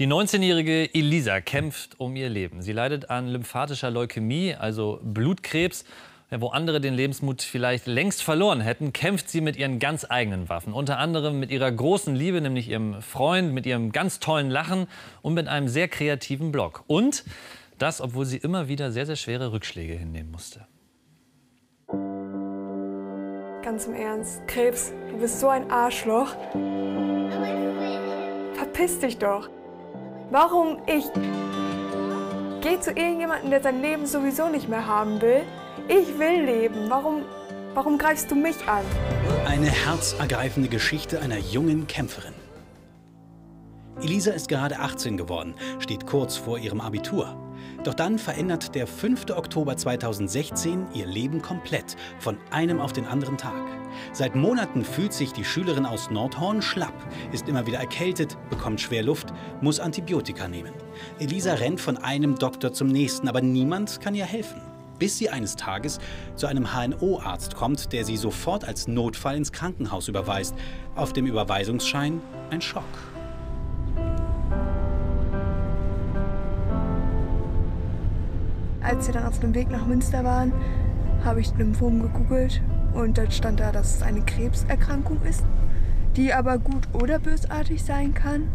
Die 19-jährige Elisa kämpft um ihr Leben. Sie leidet an lymphatischer Leukämie, also Blutkrebs. Wo andere den Lebensmut vielleicht längst verloren hätten, kämpft sie mit ihren ganz eigenen Waffen. Unter anderem mit ihrer großen Liebe, nämlich ihrem Freund, mit ihrem ganz tollen Lachen und mit einem sehr kreativen Blog. Und das, obwohl sie immer wieder sehr, sehr schwere Rückschläge hinnehmen musste. Ganz im Ernst, Krebs, du bist so ein Arschloch. Verpiss dich doch. Warum ich? Geh zu irgendjemandem, der sein Leben sowieso nicht mehr haben will. Ich will leben. Warum, warum greifst du mich an? Eine herzergreifende Geschichte einer jungen Kämpferin. Elisa ist gerade 18 geworden, steht kurz vor ihrem Abitur. Doch dann verändert der 5. Oktober 2016 ihr Leben komplett, von einem auf den anderen Tag. Seit Monaten fühlt sich die Schülerin aus Nordhorn schlapp, ist immer wieder erkältet, bekommt schwer Luft, muss Antibiotika nehmen. Elisa rennt von einem Doktor zum nächsten, aber niemand kann ihr helfen. Bis sie eines Tages zu einem HNO-Arzt kommt, der sie sofort als Notfall ins Krankenhaus überweist. Auf dem Überweisungsschein ein Schock. Als wir dann auf dem Weg nach Münster waren, habe ich Lymphom gegoogelt und dann stand da, dass es eine Krebserkrankung ist, die aber gut oder bösartig sein kann.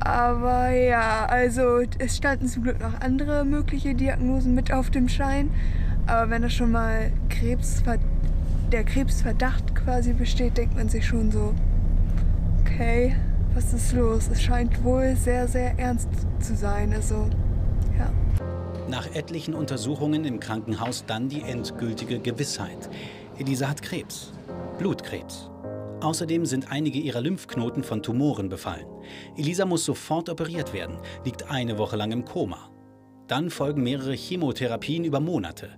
Aber ja, also es standen zum Glück noch andere mögliche Diagnosen mit auf dem Schein. Aber wenn da schon mal Krebsver der Krebsverdacht quasi besteht, denkt man sich schon so, okay, was ist los? Es scheint wohl sehr, sehr ernst zu sein. Also, ja. Nach etlichen Untersuchungen im Krankenhaus dann die endgültige Gewissheit. Elisa hat Krebs. Blutkrebs. Außerdem sind einige ihrer Lymphknoten von Tumoren befallen. Elisa muss sofort operiert werden, liegt eine Woche lang im Koma. Dann folgen mehrere Chemotherapien über Monate.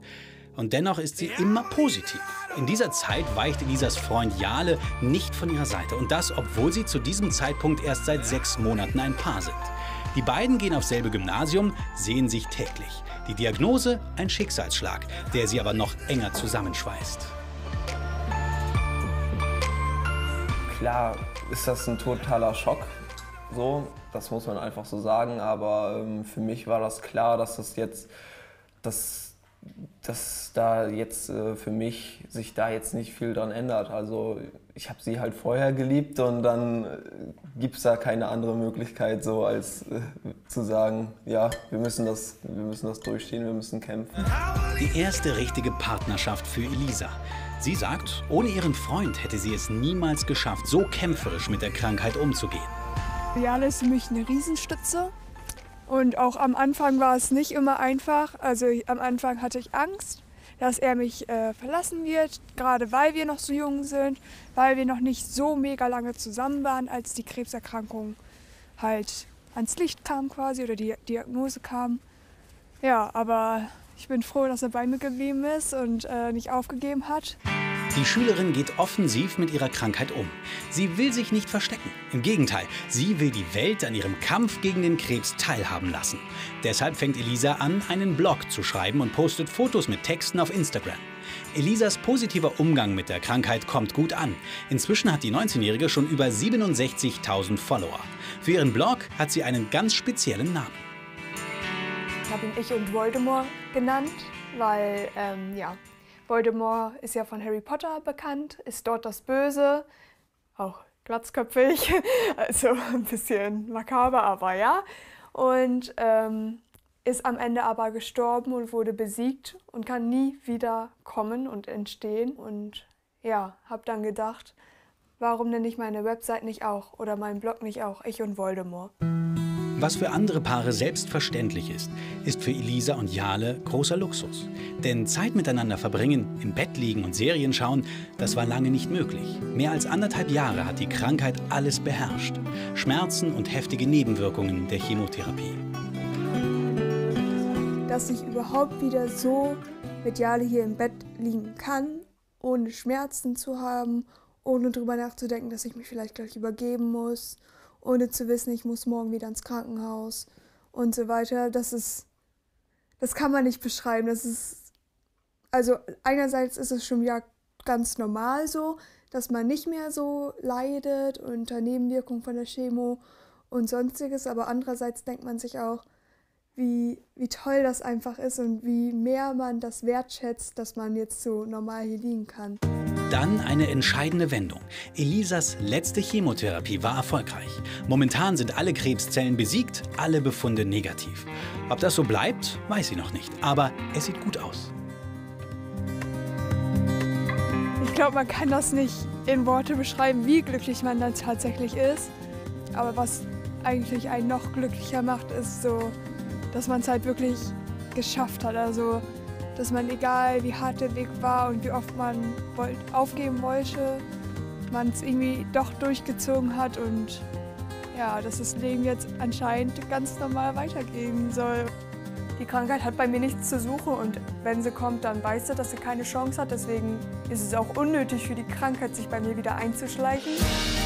Und dennoch ist sie immer positiv. In dieser Zeit weicht Elisas Freund Jale nicht von ihrer Seite. Und das, obwohl sie zu diesem Zeitpunkt erst seit sechs Monaten ein Paar sind. Die beiden gehen aufs selbe Gymnasium, sehen sich täglich. Die Diagnose ein Schicksalsschlag, der sie aber noch enger zusammenschweißt. Klar ist das ein totaler Schock, so, das muss man einfach so sagen, aber ähm, für mich war das klar, dass das jetzt, dass, dass da jetzt äh, für mich sich da jetzt nicht viel dran ändert. Also ich habe sie halt vorher geliebt und dann äh, gibt es da keine andere Möglichkeit, so als äh, zu sagen, ja, wir müssen, das, wir müssen das durchstehen, wir müssen kämpfen. Die erste richtige Partnerschaft für Elisa. Sie sagt, ohne ihren Freund hätte sie es niemals geschafft, so kämpferisch mit der Krankheit umzugehen. Jale ist für mich eine Riesenstütze. Und auch am Anfang war es nicht immer einfach. Also am Anfang hatte ich Angst, dass er mich äh, verlassen wird, gerade weil wir noch so jung sind, weil wir noch nicht so mega lange zusammen waren, als die Krebserkrankung halt ans Licht kam quasi oder die Diagnose kam. Ja, aber ich bin froh, dass er bei mir geblieben ist und äh, nicht aufgegeben hat. Die Schülerin geht offensiv mit ihrer Krankheit um. Sie will sich nicht verstecken. Im Gegenteil, sie will die Welt an ihrem Kampf gegen den Krebs teilhaben lassen. Deshalb fängt Elisa an, einen Blog zu schreiben und postet Fotos mit Texten auf Instagram. Elisas positiver Umgang mit der Krankheit kommt gut an. Inzwischen hat die 19-Jährige schon über 67.000 Follower. Für ihren Blog hat sie einen ganz speziellen Namen. Ich habe ihn Ich und Voldemort genannt, weil ähm, ja, Voldemort ist ja von Harry Potter bekannt, ist dort das Böse, auch glatzköpfig, also ein bisschen makaber, aber ja. Und ähm, ist am Ende aber gestorben und wurde besiegt und kann nie wieder kommen und entstehen. Und ja, habe dann gedacht, warum nenne ich meine Website nicht auch oder meinen Blog nicht auch Ich und Voldemort. Was für andere Paare selbstverständlich ist, ist für Elisa und Jale großer Luxus. Denn Zeit miteinander verbringen, im Bett liegen und Serien schauen, das war lange nicht möglich. Mehr als anderthalb Jahre hat die Krankheit alles beherrscht. Schmerzen und heftige Nebenwirkungen der Chemotherapie. Dass ich überhaupt wieder so mit Jale hier im Bett liegen kann, ohne Schmerzen zu haben, ohne drüber nachzudenken, dass ich mich vielleicht gleich übergeben muss ohne zu wissen, ich muss morgen wieder ins Krankenhaus und so weiter. Das ist, das kann man nicht beschreiben. Das ist, also einerseits ist es schon ja ganz normal so, dass man nicht mehr so leidet unter Nebenwirkungen von der Chemo und sonstiges. Aber andererseits denkt man sich auch, wie, wie toll das einfach ist und wie mehr man das wertschätzt, dass man jetzt so normal hier liegen kann. Dann eine entscheidende Wendung. Elisas letzte Chemotherapie war erfolgreich. Momentan sind alle Krebszellen besiegt, alle Befunde negativ. Ob das so bleibt, weiß sie noch nicht. Aber es sieht gut aus. Ich glaube, man kann das nicht in Worte beschreiben, wie glücklich man dann tatsächlich ist. Aber was eigentlich einen noch glücklicher macht, ist so, dass man es halt wirklich geschafft hat. Also dass man, egal wie hart der Weg war und wie oft man aufgeben wollte, man es irgendwie doch durchgezogen hat und ja, dass das Leben jetzt anscheinend ganz normal weitergehen soll. Die Krankheit hat bei mir nichts zu suchen und wenn sie kommt, dann weiß sie, dass sie keine Chance hat. Deswegen ist es auch unnötig für die Krankheit, sich bei mir wieder einzuschleichen.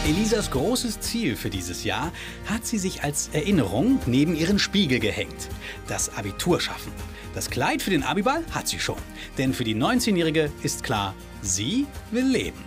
Elisas großes Ziel für dieses Jahr hat sie sich als Erinnerung neben ihren Spiegel gehängt. Das Abitur schaffen. Das Kleid für den Abiball hat sie schon. Denn für die 19-Jährige ist klar, sie will leben.